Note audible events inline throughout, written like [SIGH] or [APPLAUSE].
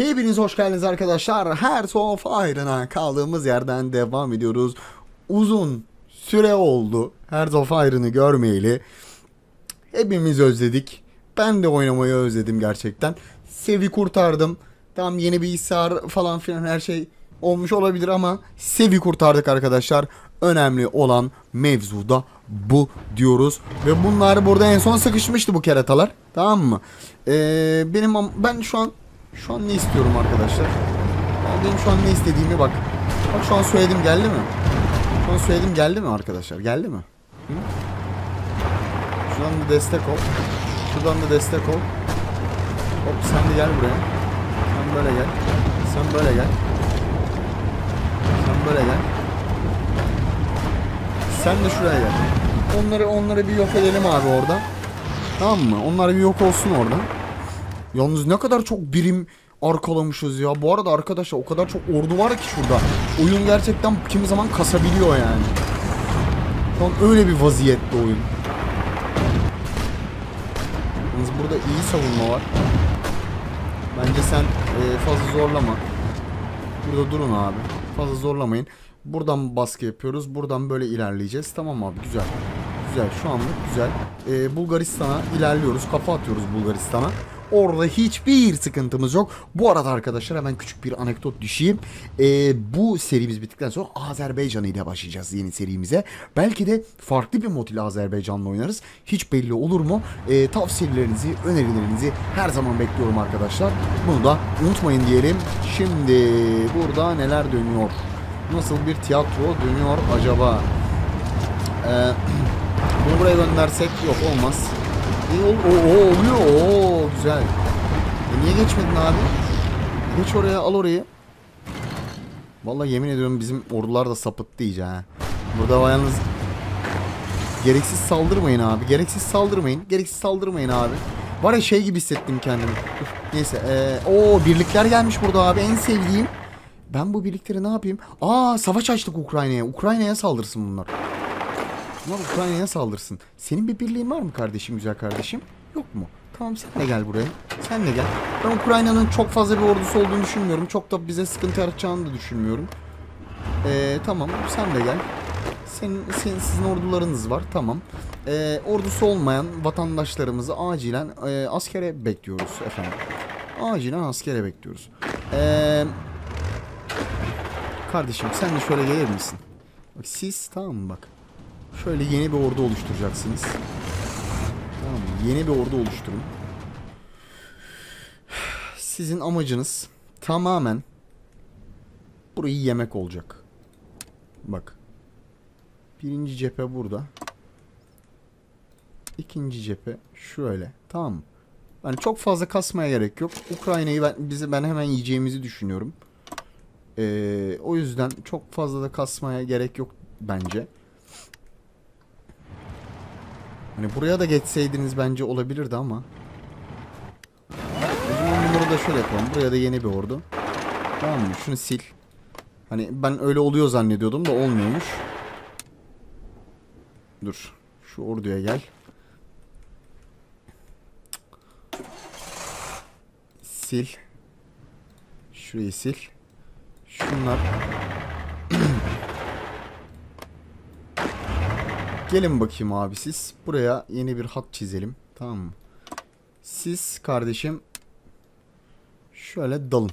Hepiniz hoş geldiniz arkadaşlar. Her sof ayrına kaldığımız yerden devam ediyoruz. Uzun süre oldu. Her sof ayrını görmeyeli. Hepimiz özledik. Ben de oynamayı özledim gerçekten. Sevi kurtardım. Tam yeni bir isar falan filan her şey olmuş olabilir ama Sevi kurtardık arkadaşlar. Önemli olan mevzu da bu diyoruz. Ve bunlar burada en son sıkışmıştı bu keratalar. Tamam mı? Ee, benim ben şu an şu an ne istiyorum arkadaşlar? Ben benim şu an ne istediğimi bak. Bak şu an söyledim geldi mi? Şu an söyledim geldi mi arkadaşlar? Geldi mi? Hı? Şuradan da destek ol. Şuradan da destek ol. Hop sen de gel buraya. Sen böyle gel. Sen böyle gel. Sen böyle gel. Sen de şuraya gel. Onları onları bir yok edelim abi orada. Tamam mı? Onlar bir yok olsun orada. Yalnız ne kadar çok birim arkalamışız ya. Bu arada arkadaşlar o kadar çok ordu var ki şurada. Oyun gerçekten kimi zaman kasabiliyor yani. Şu an öyle bir vaziyette oyun. Yalnız burada iyi savunma var. Bence sen e, fazla zorlama. Burada durun abi. Fazla zorlamayın. Buradan baskı yapıyoruz. Buradan böyle ilerleyeceğiz. Tamam abi güzel. Güzel şu anlık güzel. Ee, Bulgaristan'a ilerliyoruz. Kafa atıyoruz Bulgaristan'a. Orada hiçbir sıkıntımız yok. Bu arada arkadaşlar hemen küçük bir anekdot düşeyim. Ee, bu serimiz bittikten sonra Azerbaycan ile başlayacağız yeni serimize. Belki de farklı bir mod ile Azerbaycan'la oynarız. Hiç belli olur mu? Ee, tavsiyelerinizi, önerilerinizi her zaman bekliyorum arkadaşlar. Bunu da unutmayın diyelim. Şimdi burada neler dönüyor? Nasıl bir tiyatro dönüyor acaba? Ee, [CLEARS THROAT] bunu buraya göndersek yok olmaz. İyi ol o, o, oluyor. Oo güzel. E niye geçmedin abi? Geç oraya al orayı. Vallahi yemin ediyorum bizim ordular da sapıttı iyice ha. Burada yalnız gereksiz saldırmayın abi. Gereksiz saldırmayın. Gereksiz saldırmayın abi. Var ya şey gibi hissettim kendimi. Neyse. Ee, o birlikler gelmiş burada abi. En sevdiğim. Ben bu birlikleri ne yapayım? Aa savaş açtık Ukrayna'ya. Ukrayna'ya saldırsın bunlar. Bunlar Ukrayna'ya saldırsın. Senin bir birliğin var mı kardeşim güzel kardeşim? Yok mu? Tamam sen de gel buraya. Sen de gel. Ben Ukrayna'nın çok fazla bir ordusu olduğunu düşünmüyorum. Çok da bize sıkıntı yaratacağını da düşünmüyorum. Ee, tamam sen de gel. Senin, senin sizin ordularınız var tamam. Ee, ordusu olmayan vatandaşlarımızı acilen e, askere bekliyoruz efendim. Acilen askere bekliyoruz. Eee Kardeşim sen de şöyle gelir misin? Siz tamam mı bak. Şöyle yeni bir ordu oluşturacaksınız. Tamam mı? Yeni bir ordu oluşturun. Sizin amacınız tamamen burayı yemek olacak. Bak. Birinci cephe burada. İkinci cephe şöyle. Tamam mı? Yani çok fazla kasmaya gerek yok. Ukrayna'yı ben, bizi ben hemen yiyeceğimizi düşünüyorum. Ee, o yüzden çok fazla da kasmaya gerek yok bence. Hani buraya da geçseydiniz bence olabilirdi ama. O zaman bunları da şöyle yapalım. Buraya da yeni bir ordu. Tamam mı? Şunu sil. Hani ben öyle oluyor zannediyordum da olmuyormuş. Dur. Şu orduya gel. Sil. Şurayı sil. Şunlar. [CLEARS THROAT] Gelin bakayım abi siz. Buraya yeni bir hat çizelim. Tamam mı? Siz kardeşim şöyle dalın.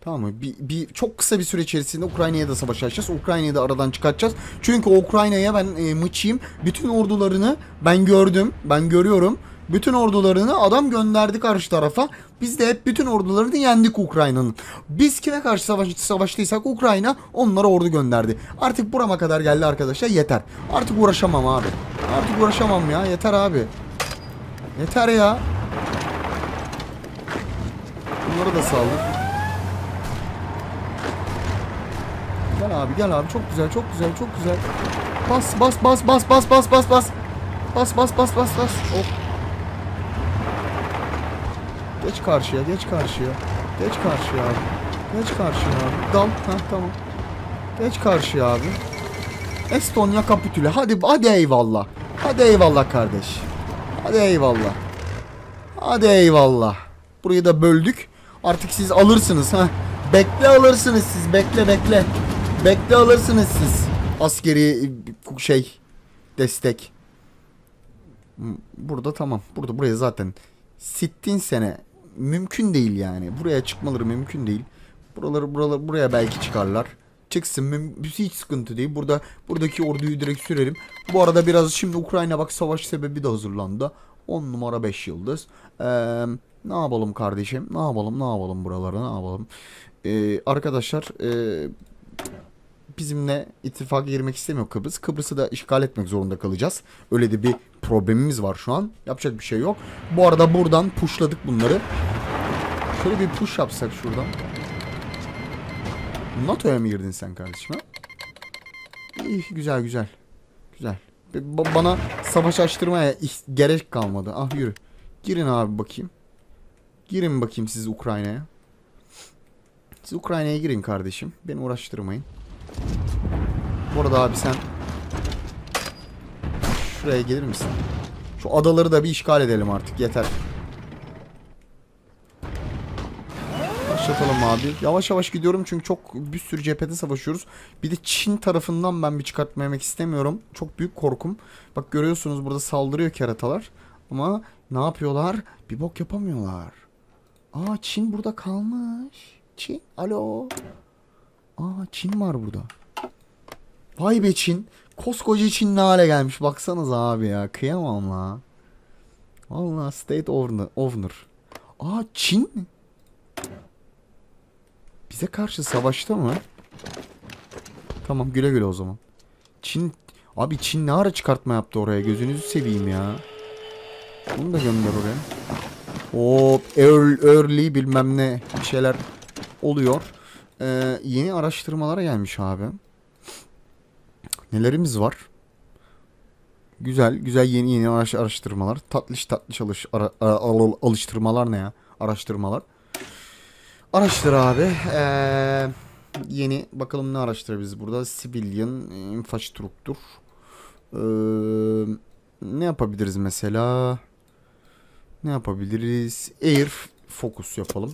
Tamam mı? Bir, bir çok kısa bir süre içerisinde Ukrayna'ya da savaş açacağız. Ukrayna'yı da aradan çıkartacağız. Çünkü Ukrayna'ya ben e, mıçıyım. Bütün ordularını ben gördüm. Ben görüyorum. Bütün ordularını adam gönderdi karşı tarafa. Biz de hep bütün ordularını yendik Ukrayna'nın. Biz kime karşı savaş, savaştıysak Ukrayna onlara ordu gönderdi. Artık burama kadar geldi arkadaşlar yeter. Artık uğraşamam abi. Artık uğraşamam ya yeter abi. Yeter ya. Bunları da saldır. Gel abi gel abi çok güzel çok güzel çok güzel. Bas bas bas bas bas bas bas bas. Bas bas bas bas bas. Oh. Geç karşıya, geç karşıya. Geç karşıya abi. Geç karşıya abi. Dal. Ha tamam. Geç karşıya abi. Estonya kapitüle. Hadi hadi eyvallah. Hadi eyvallah kardeş. Hadi eyvallah. Hadi eyvallah. Burayı da böldük. Artık siz alırsınız ha. Bekle alırsınız siz. Bekle bekle. Bekle alırsınız siz. Askeri e, şey destek. Burada tamam. Burada buraya zaten sittin sene mümkün değil yani. Buraya çıkmaları mümkün değil. Buraları buraları buraya belki çıkarlar. Çıksın hiç sıkıntı değil. Burada buradaki orduyu direkt sürelim. Bu arada biraz şimdi Ukrayna bak savaş sebebi de hazırlandı. 10 numara 5 yıldız. Ee, ne yapalım kardeşim? Ne yapalım? Ne yapalım buraları? Ne yapalım? Ee, arkadaşlar ee, bizimle ittifaka girmek istemiyor Kıbrıs. Kıbrıs'ı da işgal etmek zorunda kalacağız. Öyle de bir problemimiz var şu an. Yapacak bir şey yok. Bu arada buradan pushladık bunları. Şöyle bir push yapsak şuradan. NATO'ya mı girdin sen kardeşim? İyi güzel güzel. Güzel. Ba- bana savaş açtırmaya gerek kalmadı. Ah yürü. Girin abi bakayım. Girin bakayım siz Ukrayna'ya. Siz Ukrayna'ya girin kardeşim. Beni uğraştırmayın. Bu arada abi sen şuraya gelir misin? Şu adaları da bir işgal edelim artık yeter. Başlatalım abi. Yavaş yavaş gidiyorum çünkü çok bir sürü cephede savaşıyoruz. Bir de Çin tarafından ben bir çıkartma yemek istemiyorum. Çok büyük korkum. Bak görüyorsunuz burada saldırıyor keratalar. Ama ne yapıyorlar? Bir bok yapamıyorlar. Aa Çin burada kalmış. Çin alo. Aa Çin var burada. Vay be Çin. Koskoca Çin ne hale gelmiş. Baksanız abi ya. Kıyamam la. Valla state owner. Aa Çin? Bize karşı savaşta mı? Tamam güle güle o zaman. Çin abi Çin ne ara çıkartma yaptı oraya gözünüzü seveyim ya. Bunu da gönder oraya. Hop early, early bilmem ne bir şeyler oluyor. Ee, yeni araştırmalara gelmiş abi. Nelerimiz var? Güzel güzel yeni yeni araş- araştırmalar. Tatlış tatlış alış, ara- al- alıştırmalar ne ya? Araştırmalar. Araştır abi. Ee, yeni bakalım ne araştırabiliriz burada. Civilian infrastructure. Ee, ne yapabiliriz mesela? Ne yapabiliriz? Air focus yapalım.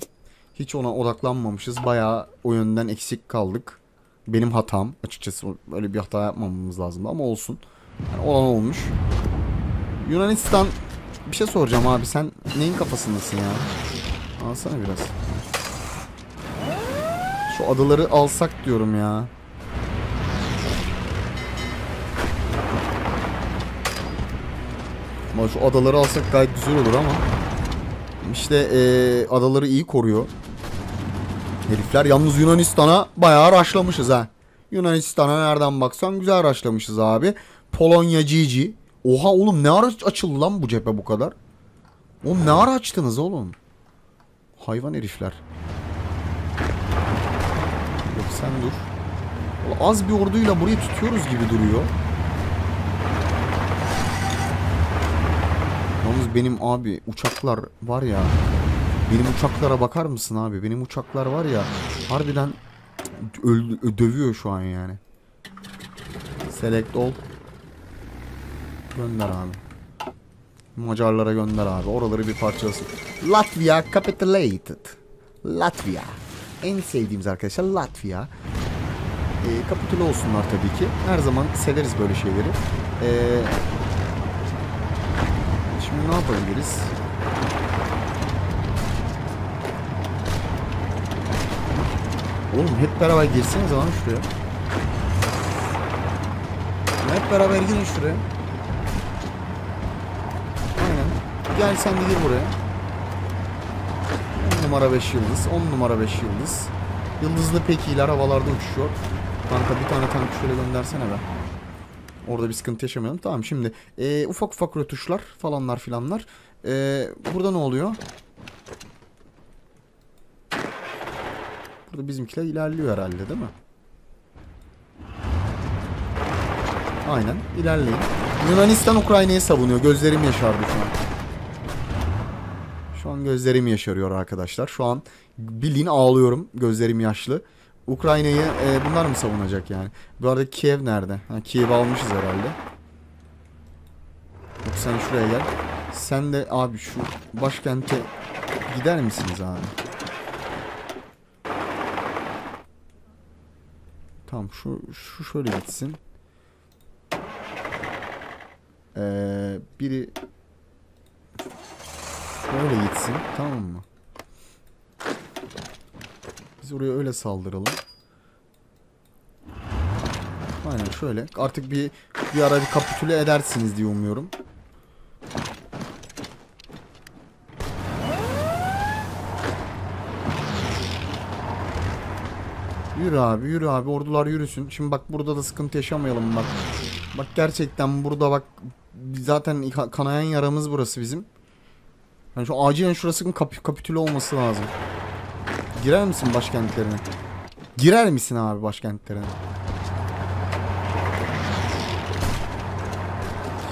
Hiç ona odaklanmamışız. Bayağı o yönden eksik kaldık. Benim hatam açıkçası. Böyle bir hata yapmamamız lazımdı ama olsun. Yani olan olmuş. Yunanistan bir şey soracağım abi sen neyin kafasındasın ya? Alsana biraz. Şu adaları alsak diyorum ya. Ama şu adaları alsak gayet güzel olur ama. İşte eee, adaları iyi koruyor. Herifler yalnız Yunanistan'a bayağı raşlamışız ha. Yunanistan'a nereden baksan güzel raşlamışız abi. Polonya GG. Oha oğlum ne ara açıldı lan bu cephe bu kadar? Oğlum ne ara açtınız oğlum? Hayvan herifler. Yok sen dur. Az bir orduyla burayı tutuyoruz gibi duruyor. Yalnız benim abi uçaklar var ya. Benim uçaklara bakar mısın abi? Benim uçaklar var ya. Harbiden dövüyor şu an yani. Select all. Gönder abi. Macarlara gönder abi. Oraları bir parçalasın. Latvia capitulated. Latvia. En sevdiğimiz arkadaşlar Latvia. Ee, kapitüle olsunlar tabii ki. Her zaman severiz böyle şeyleri. Ee, şimdi ne yapabiliriz? Oğlum hep beraber girseniz lan şuraya. Hep beraber girin şuraya. Aynen. Gel sen de gir buraya. 10 numara 5 yıldız. 10 numara 5 yıldız. Yıldızlı pekiler havalarda uçuşuyor. Kanka bir tane tank şöyle göndersene be. Orada bir sıkıntı yaşamayalım. Tamam şimdi ee, ufak ufak rötuşlar falanlar filanlar. Ee, burada ne oluyor? Burada bizimkiler ilerliyor herhalde değil mi? Aynen ilerleyin. Yunanistan Ukrayna'yı savunuyor. Gözlerim yaşardı şu an. Şu an gözlerim yaşarıyor arkadaşlar. Şu an bildiğin ağlıyorum. Gözlerim yaşlı. Ukrayna'yı e, bunlar mı savunacak yani? Bu arada Kiev nerede? Ha, Kiev'i almışız herhalde. Sen şuraya gel. Sen de abi şu başkente gider misiniz abi? Tamam şu şu şöyle gitsin. Ee, biri şöyle gitsin. Tamam mı? Biz oraya öyle saldıralım. Aynen şöyle. Artık bir bir ara bir kapitüle edersiniz diye umuyorum. Yürü abi yürü abi ordular yürüsün. Şimdi bak burada da sıkıntı yaşamayalım bak. Bak gerçekten burada bak zaten ka- kanayan yaramız burası bizim. Yani şu acilen şurasının kap kapitüle olması lazım. Girer misin başkentlerine? Girer misin abi başkentlerine?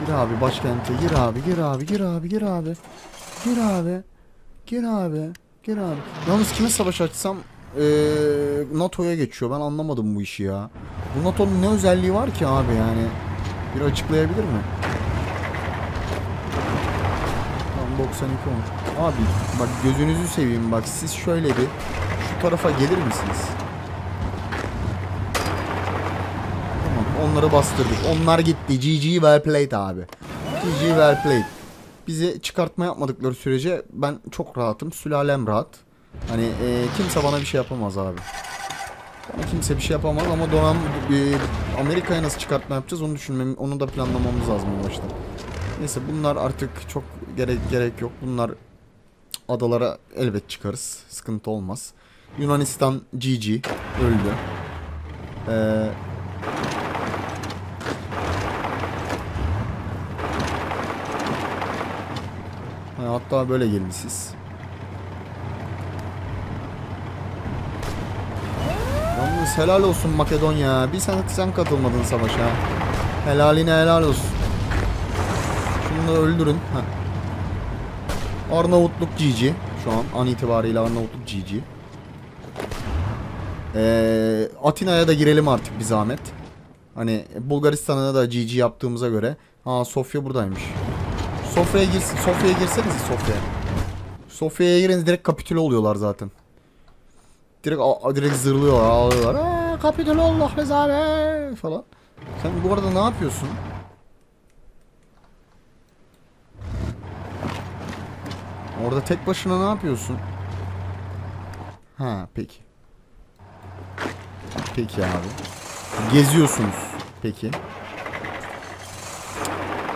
Gir abi başkente gir abi gir abi gir abi gir abi. Gir abi. Gir abi. Gir abi. Yalnız kime savaş açsam eee NATO'ya geçiyor. Ben anlamadım bu işi ya. Bu NATO'nun ne özelliği var ki abi yani? Bir açıklayabilir mi? Tamam 92 olmuş. Abi bak gözünüzü seveyim bak siz şöyle bir şu tarafa gelir misiniz? Tamam onları bastırdık. Onlar gitti. GG well played abi. GG well played. Bizi çıkartma yapmadıkları sürece ben çok rahatım. Sülalem rahat. Hani e, kimse bana bir şey yapamaz abi. Bana kimse bir şey yapamaz ama Donam e, Amerika'ya nasıl çıkartma yapacağız onu düşünmem, onu da planlamamız lazım en başta. Neyse bunlar artık çok gerek gerek yok. Bunlar adalara elbet çıkarız. Sıkıntı olmaz. Yunanistan GG öldü. Ee, ha, hatta böyle gelin siz. Yalnız helal olsun Makedonya. Bir sen, sen katılmadın savaşa. Helaline helal olsun. Şunu öldürün. Heh. Arnavutluk GG. Şu an an itibariyle Arnavutluk GG. Ee, Atina'ya da girelim artık bir zahmet. Hani Bulgaristan'a da GG yaptığımıza göre. Ha Sofya buradaymış. Sofya'ya girsin. Sofya'ya girseniz Sofya'ya. Sofya'ya giriniz direkt kapitüle oluyorlar zaten. Direkt direkt zırlıyorlar, ağlıyorlar. Aa, kapitüle Allah rezalet falan. Sen bu arada ne yapıyorsun? Orada tek başına ne yapıyorsun? Ha peki. Peki abi. Geziyorsunuz. Peki.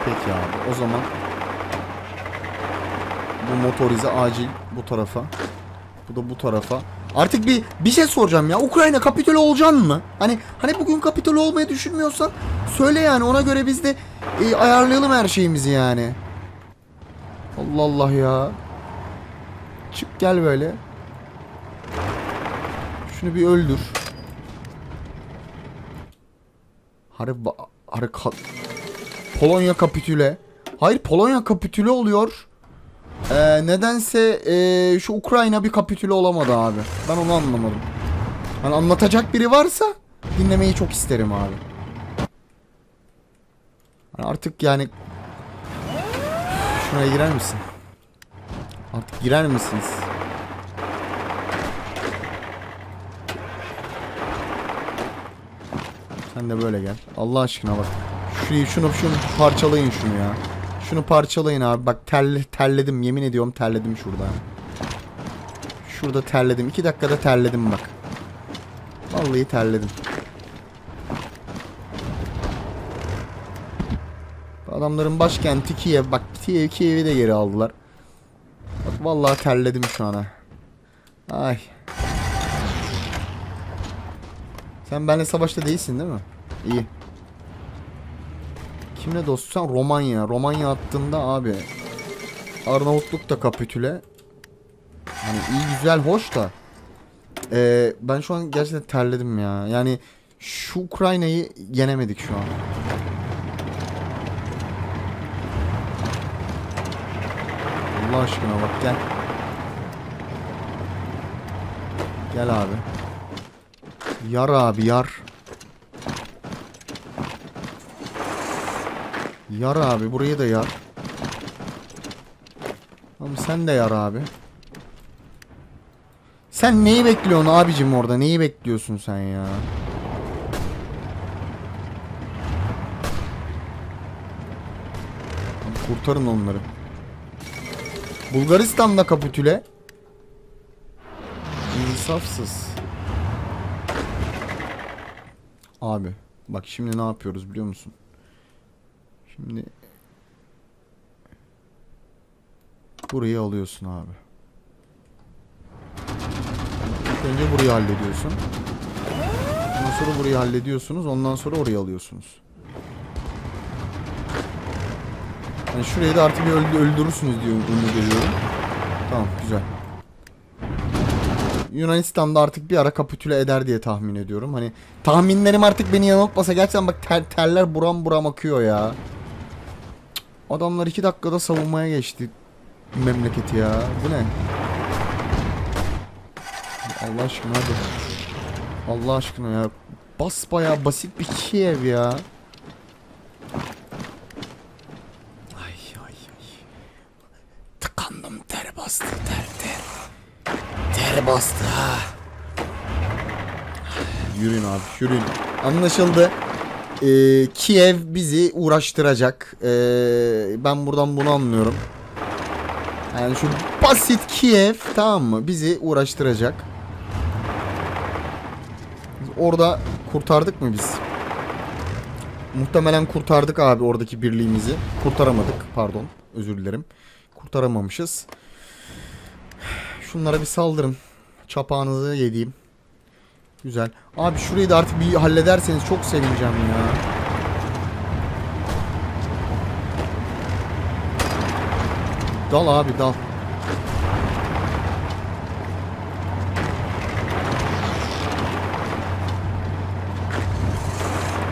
Peki abi. O zaman bu motorize acil bu tarafa. Bu da bu tarafa. Artık bir bir şey soracağım ya. Ukrayna kapitüle olacaksın mı? Hani hani bugün kapitüle olmayı düşünmüyorsan söyle yani ona göre biz de e, ayarlayalım her şeyimizi yani. Allah Allah ya. Çık gel böyle. Şunu bir öldür. Harbi harbi Polonya kapitüle. Hayır Polonya kapitüle oluyor. Ee, nedense ee, şu Ukrayna bir kapitüle olamadı abi. Ben onu anlamadım. Hani anlatacak biri varsa dinlemeyi çok isterim abi. Hani artık yani şuraya girer misin? Artık girer misiniz? Sen de böyle gel. Allah aşkına bak. Şunu şunu şunu parçalayın şunu ya. Şunu parçalayın abi. Bak terle, terledim. Yemin ediyorum terledim şurada. Şurada terledim. İki dakikada terledim bak. Vallahi terledim. Adamların başkenti Kiev. Bak Kiev, Kiev'i de geri aldılar. Bak vallahi terledim şu ana. Ay. Sen benimle savaşta değilsin değil mi? İyi. Kimle dostsan Romanya. Romanya attığında abi Arnavutluk da kapitüle. Hani iyi güzel hoş da. Ee, ben şu an gerçekten terledim ya. Yani şu Ukrayna'yı yenemedik şu an. Allah aşkına bak gel. Gel abi. Yar abi yar. Yar abi burayı da yar. Abi sen de yar abi. Sen neyi bekliyorsun abicim orada? Neyi bekliyorsun sen ya? Kurtarın onları. Bulgaristan'da kapitüle. İnsafsız. Abi bak şimdi ne yapıyoruz biliyor musun? Şimdi burayı alıyorsun abi. Önce burayı hallediyorsun. Ondan sonra burayı hallediyorsunuz. Ondan sonra orayı alıyorsunuz. Yani şurayı da artık bir öldü- öldürürsünüz diye umut ediyorum. Tamam güzel. Yunanistan'da artık bir ara kapitüle eder diye tahmin ediyorum. Hani tahminlerim artık beni yanıltmasa gerçekten bak ter, terler buram buram akıyor ya. Adamlar iki dakikada savunmaya geçti memleketi ya. Bu ne? Allah aşkına hadi. Allah aşkına ya. Bas bayağı basit bir Kiev ya. Ay ay ay. Tıkandım ter bastı ter ter. Ter bastı ha. Yürüyün abi yürüyün. Anlaşıldı. Ee, Kiev bizi uğraştıracak. Ee, ben buradan bunu anlıyorum. Yani şu basit Kiev tamam mı? Bizi uğraştıracak. Orada kurtardık mı biz? Muhtemelen kurtardık abi oradaki birliğimizi. Kurtaramadık pardon. Özür dilerim. Kurtaramamışız. Şunlara bir saldırın. Çapağınızı yediğim. Güzel. Abi şurayı da artık bir hallederseniz çok sevineceğim ya. Dal abi dal.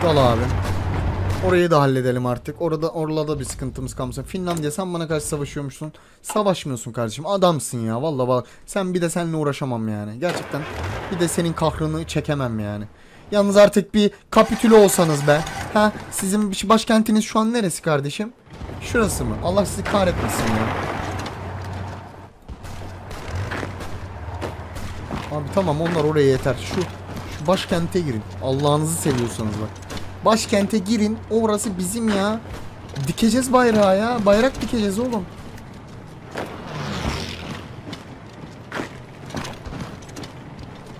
Dal abi. Orayı da halledelim artık. Orada orada bir sıkıntımız kalmasın. Finlandiya sen bana karşı savaşıyormuşsun. Savaşmıyorsun kardeşim. Adamsın ya. Vallahi bak. Sen bir de seninle uğraşamam yani. Gerçekten bir de senin kahrını çekemem yani. Yalnız artık bir kapitüle olsanız be. Ha sizin başkentiniz şu an neresi kardeşim? Şurası mı? Allah sizi kahretmesin ya. Abi tamam onlar oraya yeter. Şu şu başkente girin. Allah'ınızı seviyorsanız bak. Başkente girin. Orası bizim ya. Dikeceğiz bayrağı ya. Bayrak dikeceğiz oğlum.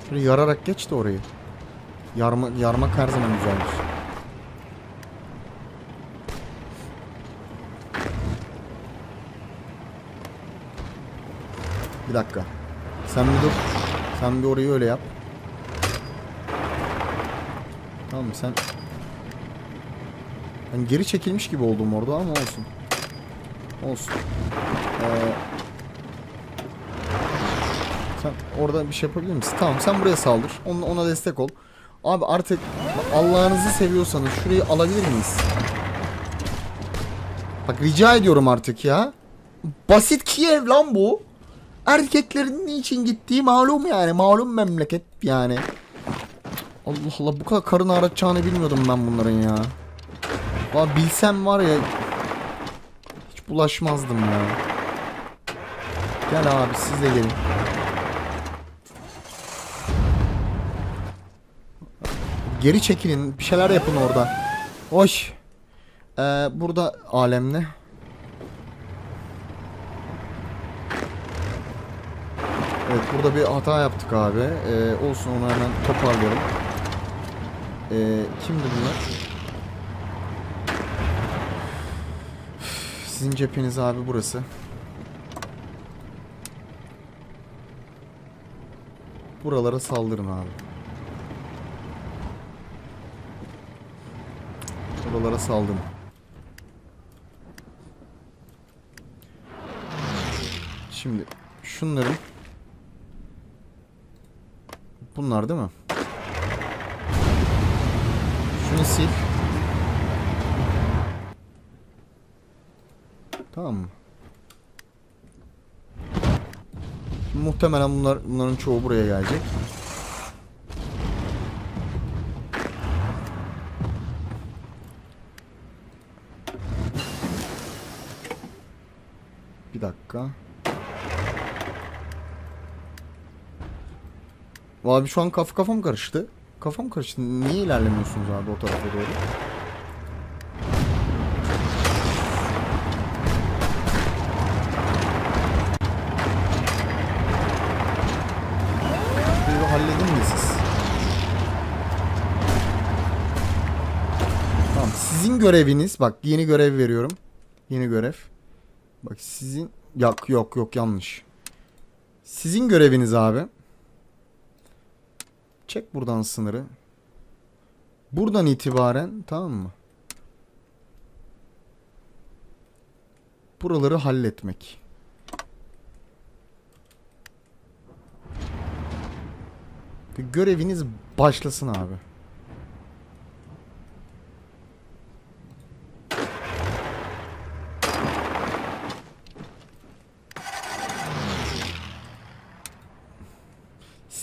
Şöyle yararak geç de orayı. Yarma, yarmak her zaman güzeldir. Bir dakika. Sen bir dur. Sen bir orayı öyle yap. Tamam mı? Sen... Ben geri çekilmiş gibi oldum orada ama olsun. Olsun. Ee... Sen orada bir şey yapabilir misin? Tamam sen buraya saldır. Ona, ona destek ol. Abi artık Allah'ınızı seviyorsanız şurayı alabilir miyiz? Bak rica ediyorum artık ya. Basit Kiev lan bu. Erkeklerin niçin gittiği malum yani. Malum memleket yani. Allah Allah bu kadar karın ağrıtacağını bilmiyordum ben bunların ya. Valla bilsem var ya hiç bulaşmazdım ya. Gel abi siz de gelin. Geri çekilin. Bir şeyler yapın orada. Hoş. Ee, burada alemle. Evet burada bir hata yaptık abi. Ee, olsun onu hemen toparlayalım. Ee, kimdi bunlar? Sizin cepheniz abi burası. Buralara saldırın abi. Buralara saldırın. Şimdi şunların Bunlar değil mi? Şunu sil. Tamam mı? Muhtemelen bunlar bunların çoğu buraya gelecek. Bir dakika. Abi şu an kaf kafam karıştı. Kafam karıştı. Niye ilerlemiyorsunuz abi o tarafa doğru? Göreviniz bak yeni görev veriyorum. Yeni görev. Bak sizin yok yok yok yanlış. Sizin göreviniz abi. Çek buradan sınırı. Buradan itibaren tamam mı? Buraları halletmek. Göreviniz başlasın abi.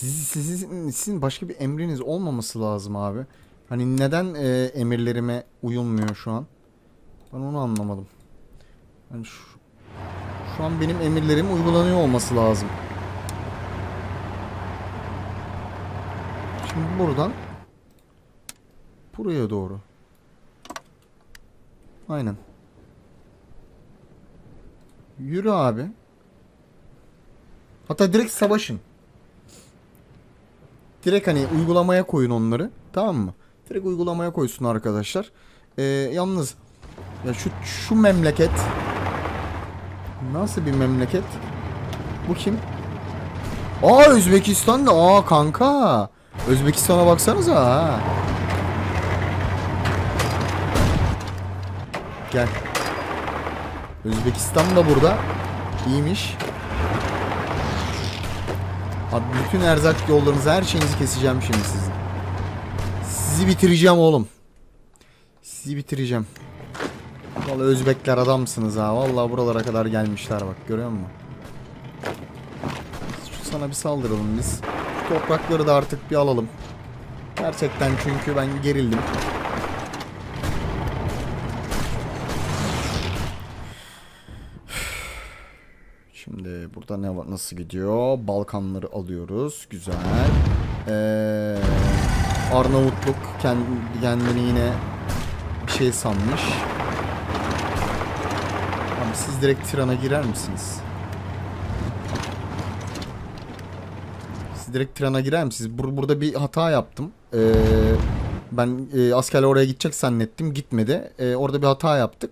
Siz, sizin, sizin başka bir emriniz olmaması lazım abi. Hani neden e, emirlerime uyulmuyor şu an? Ben onu anlamadım. Hani şu, şu an benim emirlerim uygulanıyor olması lazım. Şimdi buradan buraya doğru. Aynen. Yürü abi. Hatta direkt savaşın. Direkt hani uygulamaya koyun onları. Tamam mı? Direkt uygulamaya koysun arkadaşlar. Ee, yalnız ya şu şu memleket nasıl bir memleket? Bu kim? Aa Özbekistan da aa kanka. Özbekistan'a baksanıza ha. Gel. Özbekistan da burada. İyiymiş. Abi bütün erzak yollarınızı her şeyinizi keseceğim şimdi sizin. Sizi bitireceğim oğlum. Sizi bitireceğim. Vallahi Özbekler adamsınız ha. Vallahi buralara kadar gelmişler bak görüyor musun? Şu sana bir saldıralım biz. Şu toprakları da artık bir alalım. Gerçekten çünkü ben gerildim. Şimdi burada ne var nasıl gidiyor? Balkanları alıyoruz. Güzel. Ee, Arnavutluk kendi, kendini yine bir şey sanmış. Abi siz direkt Tiran'a girer misiniz? Siz direkt Tiran'a girer misiniz? Bur burada bir hata yaptım. Ee, ben e, askerler oraya gidecek zannettim. Gitmedi. Ee, orada bir hata yaptık.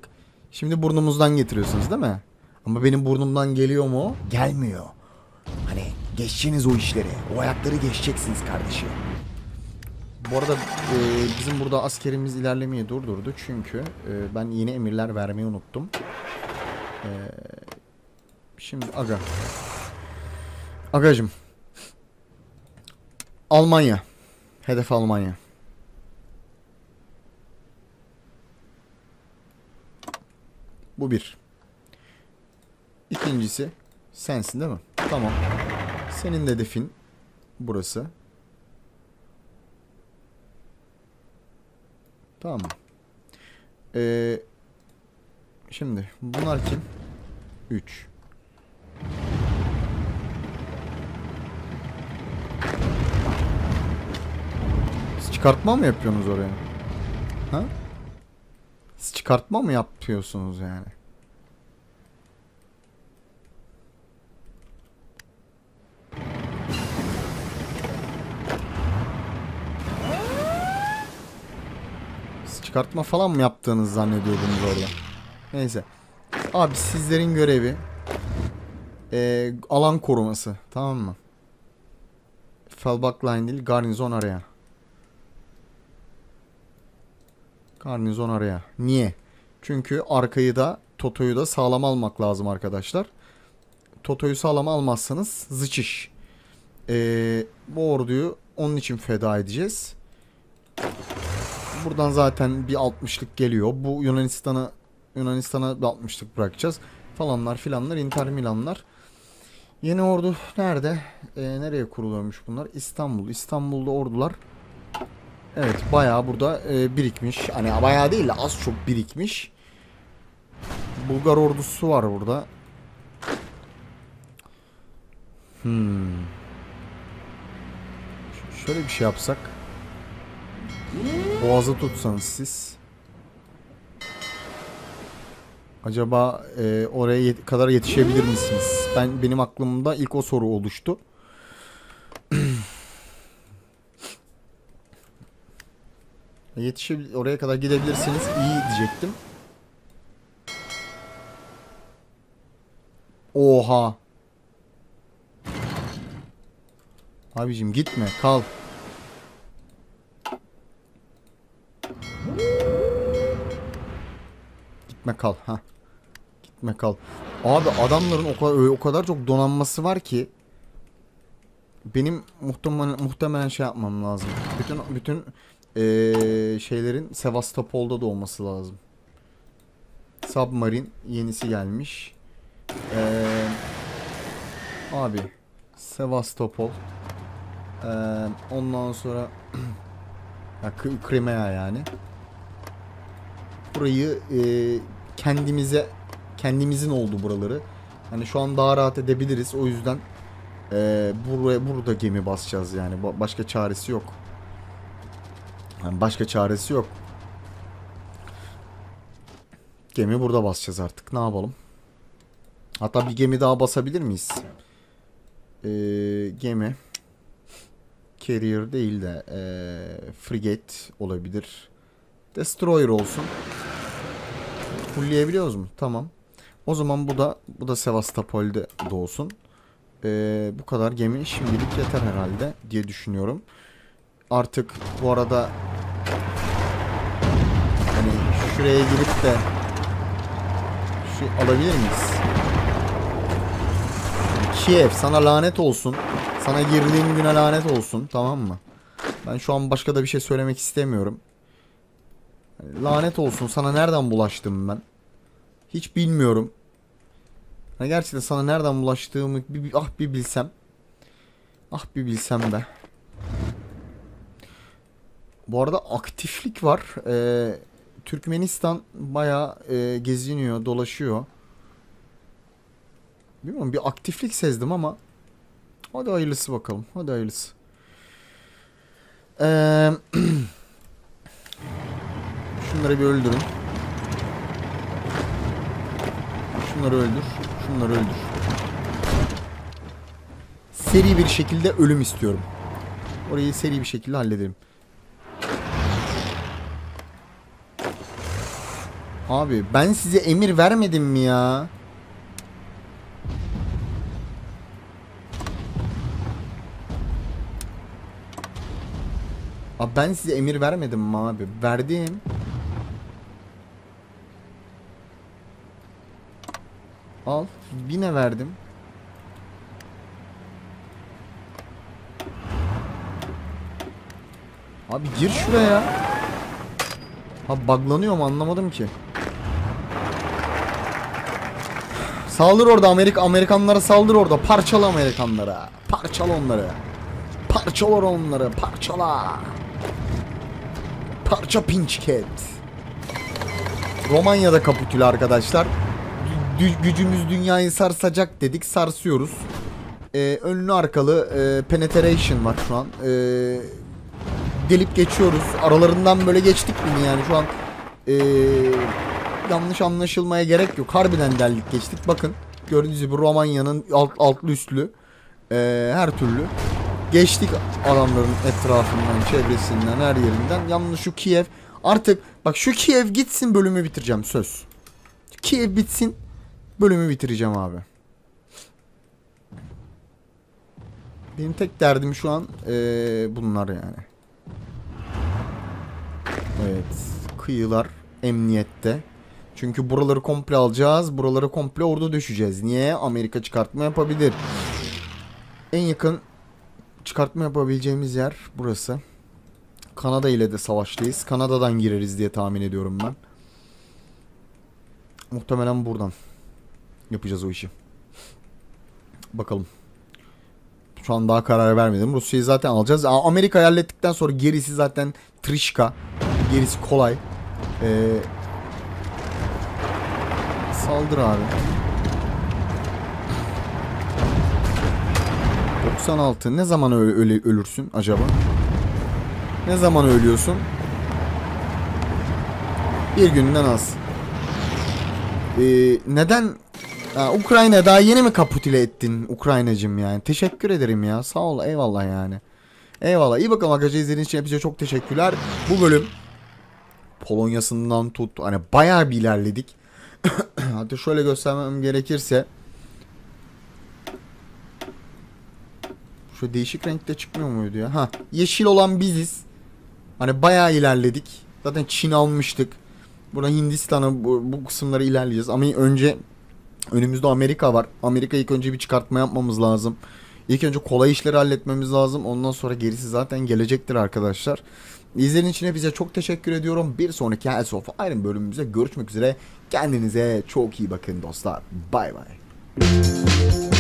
Şimdi burnumuzdan getiriyorsunuz değil mi? Ama benim burnumdan geliyor mu? Gelmiyor. Hani geçeceksiniz o işleri. O ayakları geçeceksiniz kardeşim. Bu arada e, bizim burada askerimiz ilerlemeyi durdurdu çünkü e, ben yeni emirler vermeyi unuttum. E, şimdi aga. Agacım. Almanya. Hedef Almanya. Bu bir. İkincisi sensin değil mi? Tamam. Senin de hedefin burası. Tamam? Ee, şimdi bunlar kim? 3. Siz çıkartma mı yapıyorsunuz oraya? Ha? Siz çıkartma mı yapıyorsunuz yani? Çıkartma falan mı yaptığınızı zannediyordunuz orada? Neyse. Abi sizlerin görevi eee, alan koruması. Tamam mı? Fallback line değil, garnizon araya. Garnizon araya. Niye? Çünkü arkayı da Toto'yu da sağlam almak lazım arkadaşlar. Toto'yu sağlam almazsanız zıçış. Ee, bu orduyu onun için feda edeceğiz. Buradan zaten bir 60'lık geliyor. Bu Yunanistan'a Yunanistan'a bir 60'lık bırakacağız. Falanlar filanlar Inter Milanlar. Yeni ordu nerede? Ee, nereye kuruluyormuş bunlar? İstanbul. İstanbul'da ordular Evet bayağı burada e, birikmiş. Hani bayağı değil de az çok birikmiş. Bulgar ordusu var burada. Hmm. Şöyle bir şey yapsak. Boğazı tutsanız siz. Acaba e, oraya yet- kadar yetişebilir misiniz? Ben benim aklımda ilk o soru oluştu. [CLEARS THROAT] Yetişebil oraya kadar gidebilirsiniz. iyi diyecektim. Oha. Abicim gitme kal. Gitme kal ha. Gitme kal. Abi adamların o kadar o kadar çok donanması var ki benim muhtemelen muhtemelen şey yapmam lazım. Bütün bütün eee, şeylerin Sevastopol'da da olması lazım. Submarine yenisi gelmiş. Eee, abi Sevastopol. Eee, ondan sonra [CLEARS THROAT] ya, K- Crimea yani. Burayı eee, kendimize kendimizin oldu buraları. Hani şu an daha rahat edebiliriz. O yüzden ee, buraya burada gemi basacağız yani. Ba- Başka çaresi yok. Yani başka çaresi yok. Gemi burada basacağız artık. Ne yapalım? Hatta bir gemi daha basabilir miyiz? Ee, gemi carrier değil de ee, frigate olabilir. Destroyer olsun. Fullleyebiliyoruz mu? Tamam. O zaman bu da bu da Sevastopol'de de olsun. Ee, bu kadar gemi şimdilik yeter herhalde diye düşünüyorum. Artık bu arada hani şuraya girip de şu alabilir miyiz? Kiev sana lanet olsun. Sana girdiğim güne lanet olsun tamam mı? Ben şu an başka da bir şey söylemek istemiyorum. Hani Lanet olsun sana nereden bulaştım ben? Hiç bilmiyorum. Ha gerçekten sana nereden bulaştığımı bir, ah bir bilsem. Ah bir bilsem be. Bu arada aktiflik var. Ee, Türkmenistan bayağı e, geziniyor, dolaşıyor. Bilmiyorum bir aktiflik sezdim ama hadi hayırlısı bakalım. Hadi hayırlısı. Ee, [CLEARS THROAT] şunları bir öldürün. Şunları öldür. Şunları öldür. Seri bir şekilde ölüm istiyorum. Orayı seri bir şekilde halledelim. Abi ben size emir vermedim mi ya? Abi ben size emir vermedim mi abi? Verdim. Al. Yine verdim. Abi gir şuraya. Ha buglanıyor mu anlamadım ki. Saldır orada Amerika Amerikanlara saldır orada. Parçala Amerikanlara. Parçala onları. Parçala onları. Parçala. Parça pinçket. Romanya'da kapitüle arkadaşlar. Gücümüz dünyayı sarsacak dedik. Sarsıyoruz. Ee, önlü arkalı e, penetration var şu an. Ee, delip geçiyoruz. Aralarından böyle geçtik mi yani şu an ee, yanlış anlaşılmaya gerek yok. Harbiden deldik geçtik. Bakın gördüğünüz gibi Romanya'nın alt, altlı üstlü ee, her türlü geçtik adamların etrafından, çevresinden, her yerinden. Yalnız şu Kiev artık bak şu Kiev gitsin bölümü bitireceğim söz. Kiev bitsin bölümü bitireceğim abi. Benim tek derdim şu an ee, bunlar yani. Evet. Kıyılar emniyette. Çünkü buraları komple alacağız. Buraları komple orada düşeceğiz. Niye? Amerika çıkartma yapabilir. En yakın çıkartma yapabileceğimiz yer burası. Kanada ile de savaştayız. Kanada'dan gireriz diye tahmin ediyorum ben. Muhtemelen buradan yapacağız o işi. Bakalım. Şu an daha karar vermedim. Rusya'yı zaten alacağız. A- Amerika'yı hallettikten sonra gerisi zaten trişka. Gerisi kolay. Ee, saldır abi. 96. Ne zaman öyle, öyle ölürsün acaba? Ne zaman ölüyorsun? Bir günden az. Ee, neden Ha, Ukrayna daha yeni mi kapitüle ettin Ukraynacım yani? Teşekkür ederim ya. Sağ ol. Eyvallah yani. Eyvallah. İyi bakalım arkadaşlar izlediğiniz için hepinize çok teşekkürler. Bu bölüm Polonya'sından tut. Hani bayağı bir ilerledik. [COUGHS] Hatta şöyle göstermem gerekirse Şu değişik renkte çıkmıyor muydu ya? Ha, yeşil olan biziz. Hani bayağı ilerledik. Zaten Çin almıştık. Burada Hindistan'a bu, bu kısımları ilerleyeceğiz. Ama önce önümüzde Amerika var. Amerika ilk önce bir çıkartma yapmamız lazım. İlk önce kolay işleri halletmemiz lazım. Ondan sonra gerisi zaten gelecektir arkadaşlar. İzlediğiniz için hepinize çok teşekkür ediyorum. Bir sonraki Health of Iron bölümümüzde görüşmek üzere. Kendinize çok iyi bakın dostlar. Bay bay.